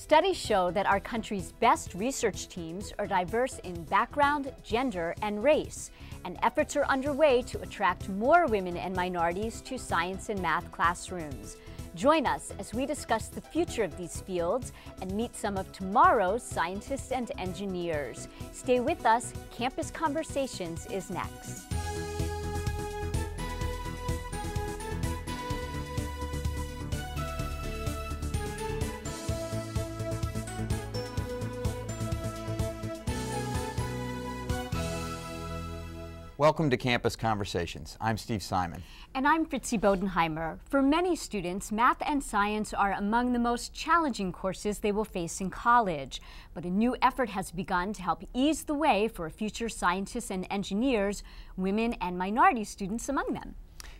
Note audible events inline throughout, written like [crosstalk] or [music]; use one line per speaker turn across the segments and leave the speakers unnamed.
Studies show that our country's best research teams are diverse in background, gender, and race, and efforts are underway to attract more women and minorities to science and math classrooms. Join us as we discuss the future of these fields and meet some of tomorrow's scientists and engineers. Stay with us, Campus Conversations is next.
Welcome to Campus Conversations. I'm Steve Simon.
And I'm Fritzi Bodenheimer. For many students, math and science are among the most challenging courses they will face in college. But a new effort has begun to help ease the way for future scientists and engineers, women and minority students among them.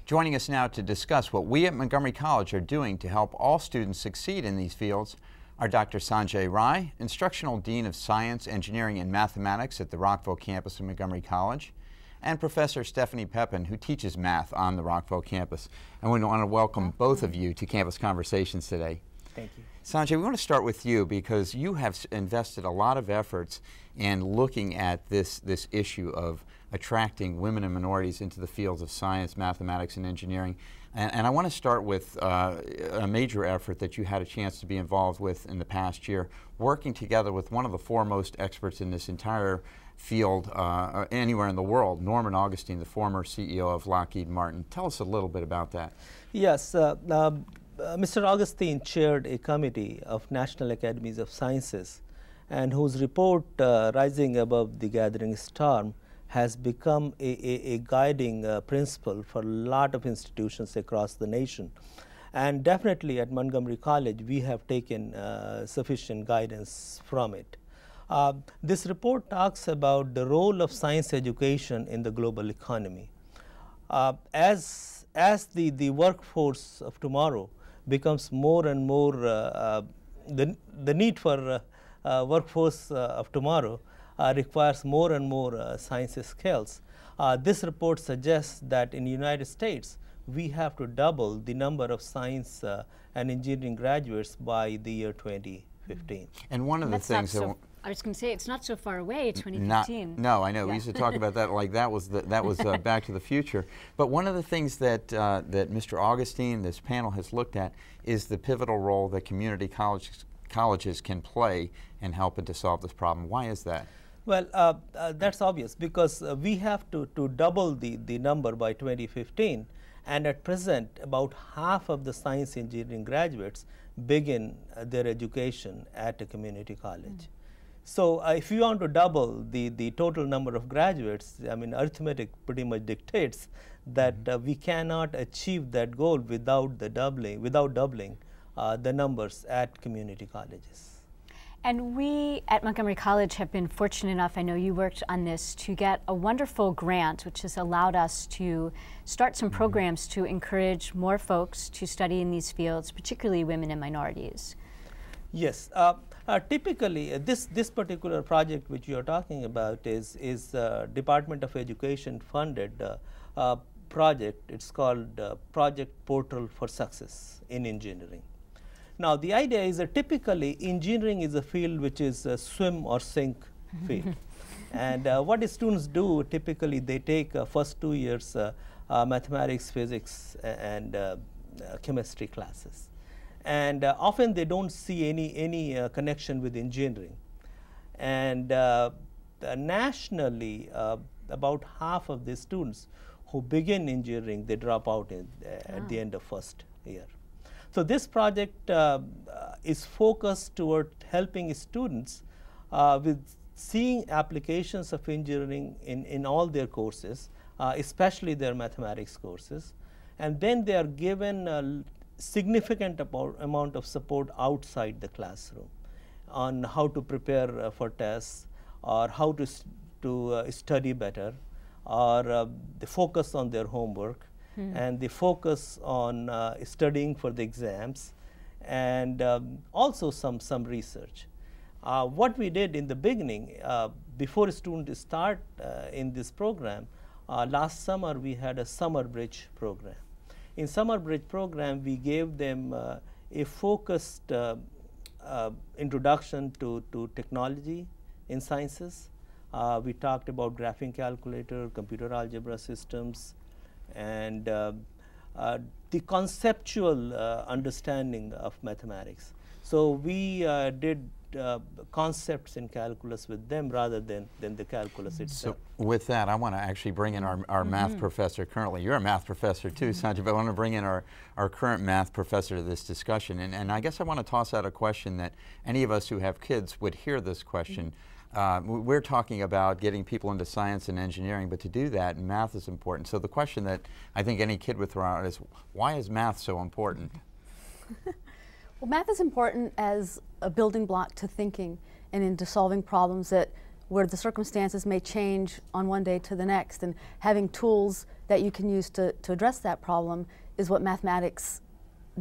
Joining us now to discuss what we at Montgomery College are doing to help all students succeed in these fields are Dr. Sanjay Rai, Instructional Dean of Science, Engineering, and Mathematics at the Rockville campus of Montgomery College, and Professor Stephanie Pepin, who teaches math on the Rockville campus. And we want to welcome both of you to Campus Conversations today.
Thank you.
Sanjay, we want to start with you because you have invested a lot of efforts in looking at this, this issue of attracting women and minorities into the fields of science, mathematics, and engineering. And, and I want to start with uh, a major effort that you had a chance to be involved with in the past year, working together with one of the foremost experts in this entire field uh, anywhere in the world, Norman Augustine, the former CEO of Lockheed Martin. Tell us a little bit about that.
Yes, uh, uh, Mr. Augustine chaired a committee of National Academies of Sciences and whose report, uh, Rising Above the Gathering Storm, has become a, a, a guiding uh, principle for a lot of institutions across the nation. And definitely at Montgomery College, we have taken uh, sufficient guidance from it. Uh, this report talks about the role of science education in the global economy. Uh, as as the, the workforce of tomorrow becomes more and more, uh, uh the, the need for uh, uh, workforce of tomorrow requires more and more science skills. this report suggests that in the United States, we have to double the number of science and engineering graduates by the year 2015.
And one of the things
so I was going to say it's not so far away, 2015.
Not, no, I know. Yeah. We used to talk about that like that was the, that was uh, Back to the Future. But one of the things that uh, that Mr. Augustine, this panel has looked at, is the pivotal role that community colleges colleges can play in helping to solve this problem. Why is that?
Well, uh, uh that's obvious because uh, we have to, to double the, the number by 2015 and at present about half of the science engineering graduates begin their education at a community college. Mm. So, uh, if you want to double the, the total number of graduates, I mean arithmetic pretty much dictates that mm -hmm. uh, we cannot achieve that goal without the doubling, without doubling uh, the numbers at community colleges.
And we at Montgomery College have been fortunate enough, I know you worked on this, to get a wonderful grant which has allowed us to start some mm -hmm. programs to encourage more folks to study in these fields, particularly women and minorities.
Yes. Uh, uh, typically, uh, this this particular project which you are talking about is is uh, Department of Education funded uh, uh, project. It's called uh, Project Portal for Success in Engineering. Now, the idea is that typically engineering is a field which is a swim or sink field. [laughs] and what students do typically they take first two years mathematics, physics, and chemistry classes and uh, often they don't see any any uh, connection with engineering and uh, nationally uh, about half of the students who begin engineering they drop out in, uh, at the ah. end of first year so this project uh, is focused toward helping students with seeing applications of engineering in, in all their courses, especially their mathematics courses. And then they are given a significant amount of support outside the classroom on how to prepare uh, for tests or how to, to uh, study better or uh, the focus on their homework hmm. and the focus on uh, studying for the exams and um, also some, some research. Uh, what we did in the beginning, uh, before students start in this program, last summer we had a summer bridge program in summer bridge program, we gave them uh, a focused uh, uh, introduction to, to technology in sciences. Uh, we talked about graphing calculator, computer algebra systems, and uh, uh, the conceptual uh, understanding of mathematics. So we uh, did uh, concepts in calculus with them rather than, than the calculus itself.
So with that, I want to actually bring in our, our mm -hmm. math professor currently. You're a math professor too, mm -hmm. Sanjay, but I want to bring in our, our current math professor to this discussion. And, and I guess I want to toss out a question that any of us who have kids would hear this question. Mm -hmm. Uh, we're talking about getting people into science and engineering, but to do that, math is important. So the question that I think any kid would throw out is, why is math so important? [laughs]
well, math is important as a building block to thinking and into solving problems that where the circumstances may change on one day to the next. And having tools that you can use to, to address that problem is what mathematics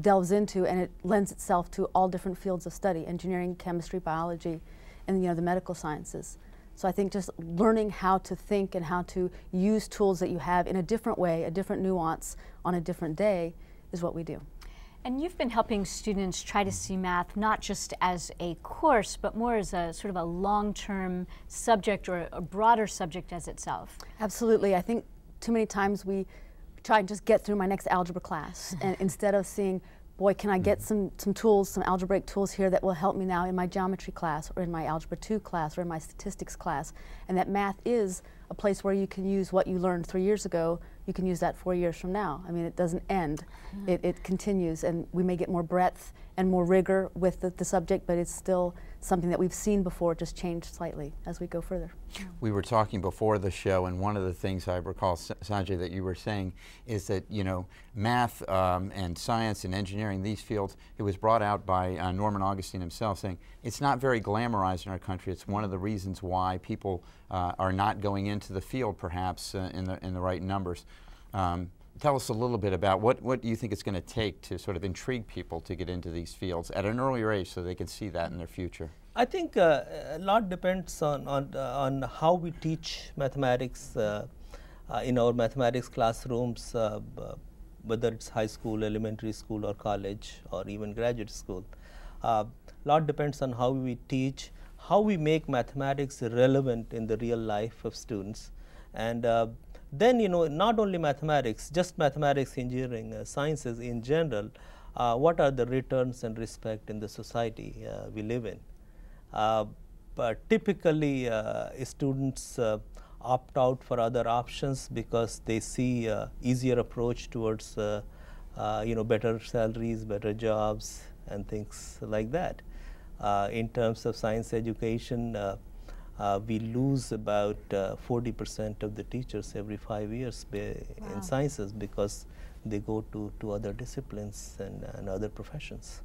delves into, and it lends itself to all different fields of study, engineering, chemistry, biology, and you know the medical sciences. So I think just learning how to think and how to use tools that you have in a different way, a different nuance on a different day is what we do.
And you've been helping students try to see math not just as a course, but more as a sort of a long-term subject or a broader subject as itself.
Absolutely. I think too many times we try and just get through my next algebra class [laughs] and instead of seeing boy, can I get mm-hmm. some, some tools, some algebraic tools here that will help me now in my geometry class or in my algebra 2 class or in my statistics class. And that math is a place where you can use what you learned three years ago, you can use that four years from now. I mean, it doesn't end. Mm. It, it continues, and we may get more breadth and more rigor with the, the subject, but it's still something that we've seen before, just changed slightly as we go further.
We were talking before the show, and one of the things I recall, Sanjay, that you were saying is that, you know, math um, and science and engineering, these fields, it was brought out by uh, Norman Augustine himself saying it's not very glamorized in our country. It's one of the reasons why people uh, are not going into the field, perhaps, uh, in, the, in the right numbers. Um, tell us a little bit about what, what do you think it's going to take to sort of intrigue people to get into these fields at an earlier age so they can see that in their future?
I think uh, a lot depends on, on, uh, on how we teach mathematics uh, uh in our mathematics classrooms, uh, whether it's high school, elementary school, or college, or even graduate school. A uh, lot depends on how we teach, how we make mathematics relevant in the real life of students. And then, you know, not only mathematics, just mathematics, engineering, uh, sciences in general, uh, what are the returns and respect in the society uh, we live in. Uh, typically, uh, students uh, opt out for other options because they see easier approach towards, you know, better salaries, better jobs, and things like that. in terms of science education, uh, we lose about 40% uh, of the teachers every five years wow. in sciences because they go to, to other disciplines and, and other professions.